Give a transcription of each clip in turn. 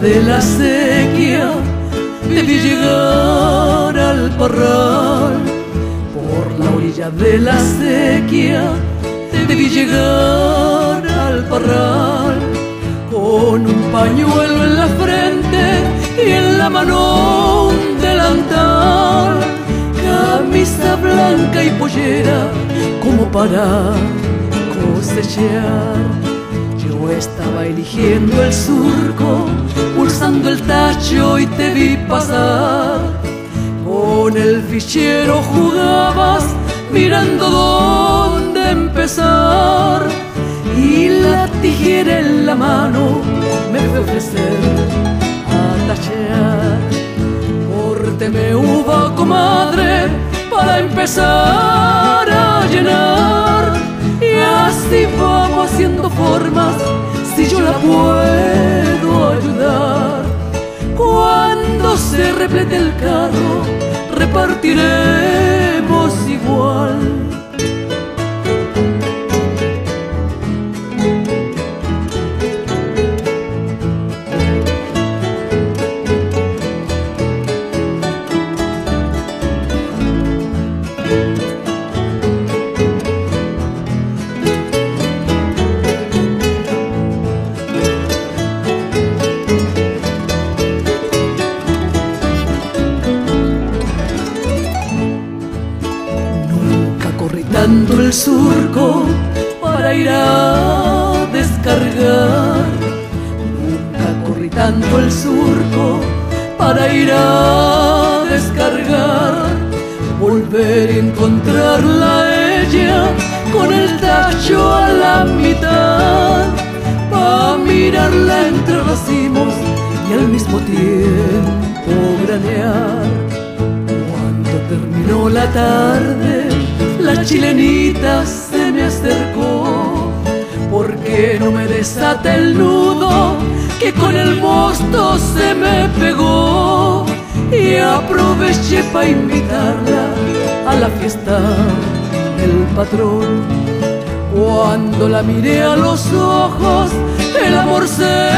de la sequía te vi llegar al parral. Por la orilla de la sequía te vi llegar al parral. Con un pañuelo en la frente y en la mano un delantal. Camisa blanca y pollera como para cosechar. Yo estaba eligiendo el surco, el tacho y te vi pasar. Con el fichero jugabas, mirando dónde empezar. Y la tijera en la mano me fue ofrecer a tachear. Córteme uva, comadre, para empezar a llenar. Y así vamos haciendo formas, si yo la puedo se replete el carro, repartiremos igual. Tanto el surco para ir a descargar. Nunca corrí tanto el surco para ir a descargar. Volver a encontrarla ella con el tacho a la mitad. Pa' mirarla entre racimos y al mismo tiempo granear. Cuando terminó la tarde, me desata el nudo que con el mosto se me pegó? Y aproveché para invitarla a la fiesta del patrón. Cuando la miré a los ojos, el amor se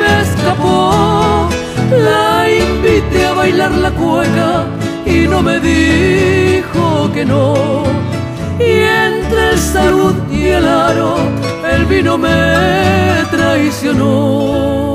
me escapó. La invité a bailar la cueca y no me dijo que no. Y entre el salud y el aro, el vino me traicionó.